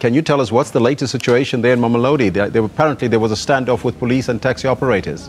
Can you tell us what's the latest situation there in Mamelodi? Apparently there was a standoff with police and taxi operators.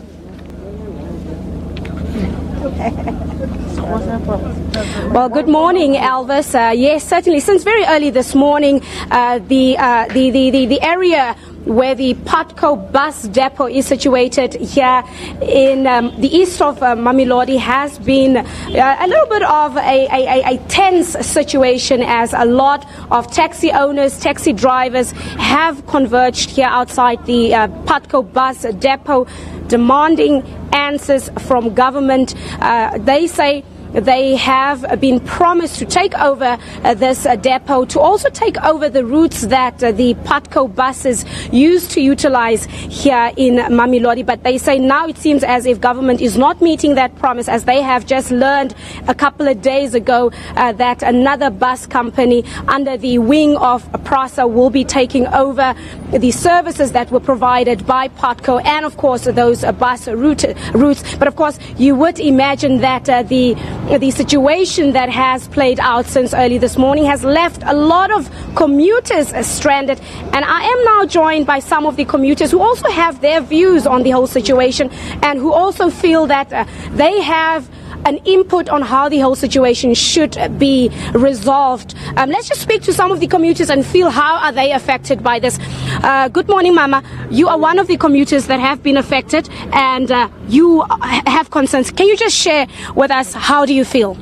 Well, good morning, Elvis. Uh, yes, certainly. Since very early this morning, uh, the, uh, the, the, the, the area where the PUTCO bus depot is situated here in um, the east of uh, Mamelodi has been uh, a little bit of a, a, a, tense situation as a lot of taxi owners, taxi drivers have converged here outside the uh, PUTCO bus depot demanding answers from government. Uh, they say they have been promised to take over uh, this uh, depot, to also take over the routes that uh, the PUTCO buses used to utilize here in Mamelodi. But they say now it seems as if government is not meeting that promise, as they have just learned a couple of days ago uh, that another bus company under the wing of PRASA will be taking over the services that were provided by PUTCO and, of course, those bus route, routes. But, of course, you would imagine that uh, the the situation that has played out since early this morning has left a lot of commuters stranded. And I am now joined by some of the commuters who also have their views on the whole situation and who also feel that uh, they have an input on how the whole situation should be resolved. Um, let's just speak to some of the commuters and feel how are they affected by this. Uh, good morning, Mama. You are one of the commuters that have been affected, and uh, you have concerns. Can you just share with us how do you feel?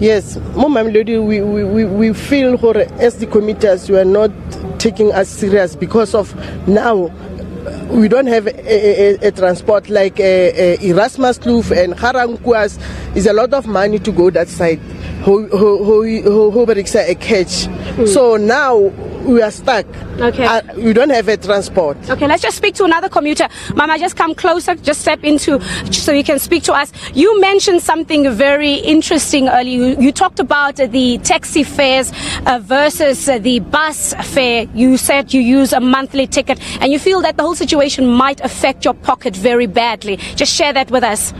Yes, Mom Lady, we, we, we feel as the commuters, you are not taking us serious because of now we don't have a, a, a transport like Erasmus Kloof and Harankuas is a lot of money to go that side. Who who who who a catch. Mm. So now we are stuck. Okay. Uh, we don't have a transport. Okay, let's just speak to another commuter. Mama, just come closer. Just step into so you can speak to us. You mentioned something very interesting earlier. You, you talked about the taxi fares uh, versus uh, the bus fare. You said you use a monthly ticket, and you feel that the whole situation might affect your pocket very badly. Just share that with us.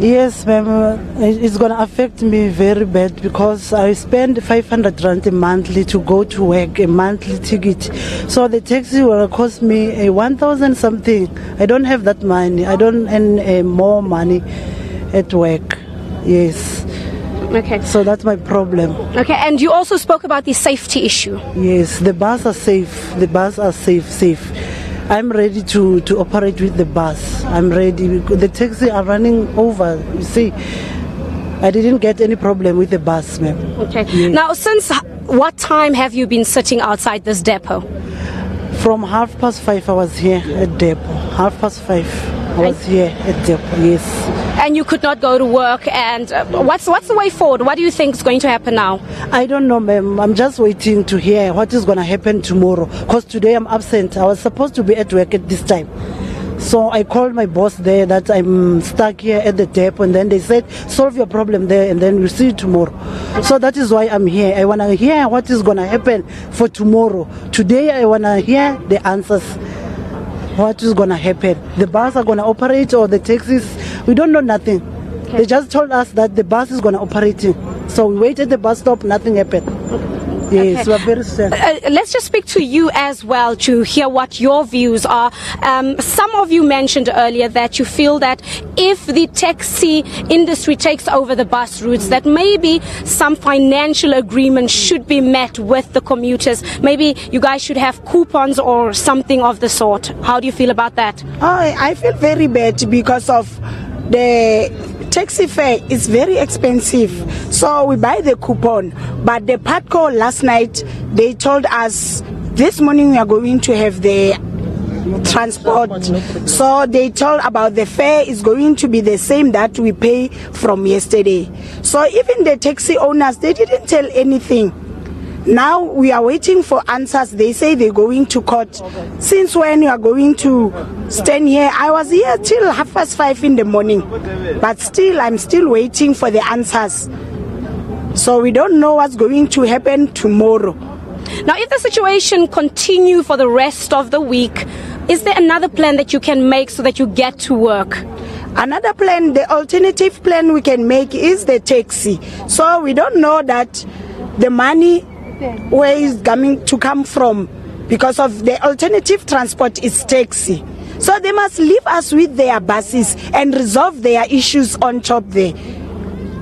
Yes, ma'am. Uh, it's going to affect me very bad because I spend 500 rand a monthly to go to work, a monthly ticket. So the taxi will cost me a 1,000 something. I don't have that money. I don't earn uh, more money at work. Yes. Okay. So that's my problem. Okay, and you also spoke about the safety issue. Yes, the bus are safe. The bus are safe, safe. I'm ready to, to operate with the bus. I'm ready. The taxi are running over. You see, I didn't get any problem with the bus, ma'am. Okay. Yes. Now, since what time have you been sitting outside this depot? From half past five, I was here at depot. Half past five, I was here at depot. Yes and you could not go to work. And uh, what's what's the way forward? What do you think is going to happen now? I don't know, ma'am. I'm just waiting to hear what is going to happen tomorrow. Because today I'm absent. I was supposed to be at work at this time. So I called my boss there that I'm stuck here at the depot, and then they said, solve your problem there, and then we'll see you tomorrow. So that is why I'm here. I want to hear what is going to happen for tomorrow. Today I want to hear the answers. What is going to happen? The bus are going to operate or the taxis we don't know nothing. Okay. They just told us that the bus is going to operate. So we waited at the bus stop, nothing happened. Yes, okay. we are very sad. Uh, let's just speak to you as well to hear what your views are. Um, some of you mentioned earlier that you feel that if the taxi industry takes over the bus routes, that maybe some financial agreement should be met with the commuters. Maybe you guys should have coupons or something of the sort. How do you feel about that? I, I feel very bad because of the taxi fare is very expensive so we buy the coupon. But the PUTCO last night they told us this morning we are going to have the transport. So they told about the fare is going to be the same that we pay from yesterday. So even the taxi owners they didn't tell anything now we are waiting for answers. They say they're going to court. Since when you are going to stand here? I was here till half past five in the morning, but still I'm still waiting for the answers. So we don't know what's going to happen tomorrow. Now, if the situation continue for the rest of the week, is there another plan that you can make so that you get to work? Another plan, the alternative plan we can make is the taxi. So we don't know that the money where is coming to come from because of the alternative transport is taxi. So they must leave us with their buses and resolve their issues on top there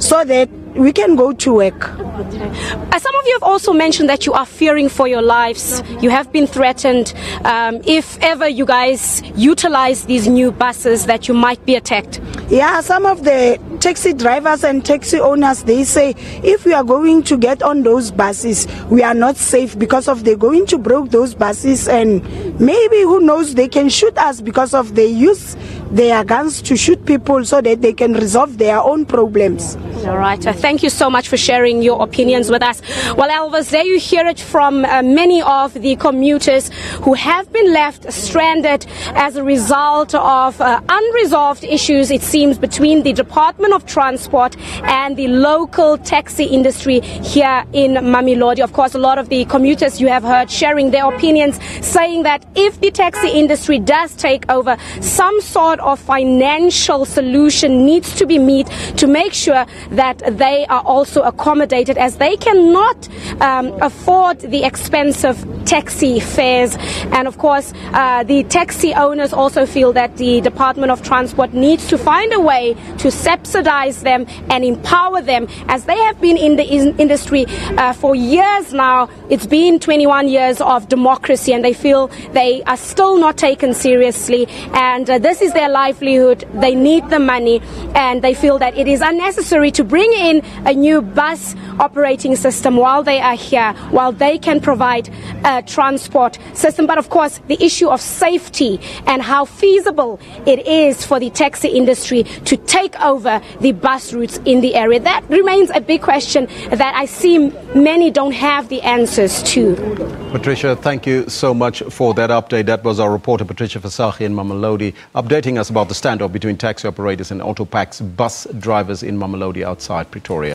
so that we can go to work. Uh, some of you have also mentioned that you are fearing for your lives. You have been threatened. Um, if ever you guys utilize these new buses, that you might be attacked. Yeah, some of the taxi drivers and taxi owners they say if we are going to get on those buses, we are not safe because of they're going to break those buses and maybe who knows they can shoot us because of they use their guns to shoot people so that they can resolve their own problems. All right. Uh, thank you so much for sharing your opinions with us. Well, Elvis, there you hear it from uh, many of the commuters who have been left stranded as a result of uh, unresolved issues, it seems, between the Department of Transport and the local taxi industry here in Mamelodi. Of course, a lot of the commuters you have heard sharing their opinions, saying that if the taxi industry does take over, some sort of financial solution needs to be made to make sure that they are also accommodated as they cannot um, afford the expensive taxi fares. And of course, uh, the taxi owners also feel that the Department of Transport needs to find a way to subsidize them and empower them as they have been in the in- industry uh, for years now. It's been 21 years of democracy and they feel they are still not taken seriously. And uh, this is their livelihood. They need the money and they feel that it is unnecessary to bring in a new bus operating system while they are here, while they can provide a transport system. But of course, the issue of safety and how feasible it is for the taxi industry to take over the bus routes in the area. That remains a big question that I see many don't have the answers to. Patricia, thank you so much for that update. That was our reporter Patricia Visagie in Mamelodi updating us about the standoff between taxi operators and Autopax bus drivers in Mamelodi outside Pretoria.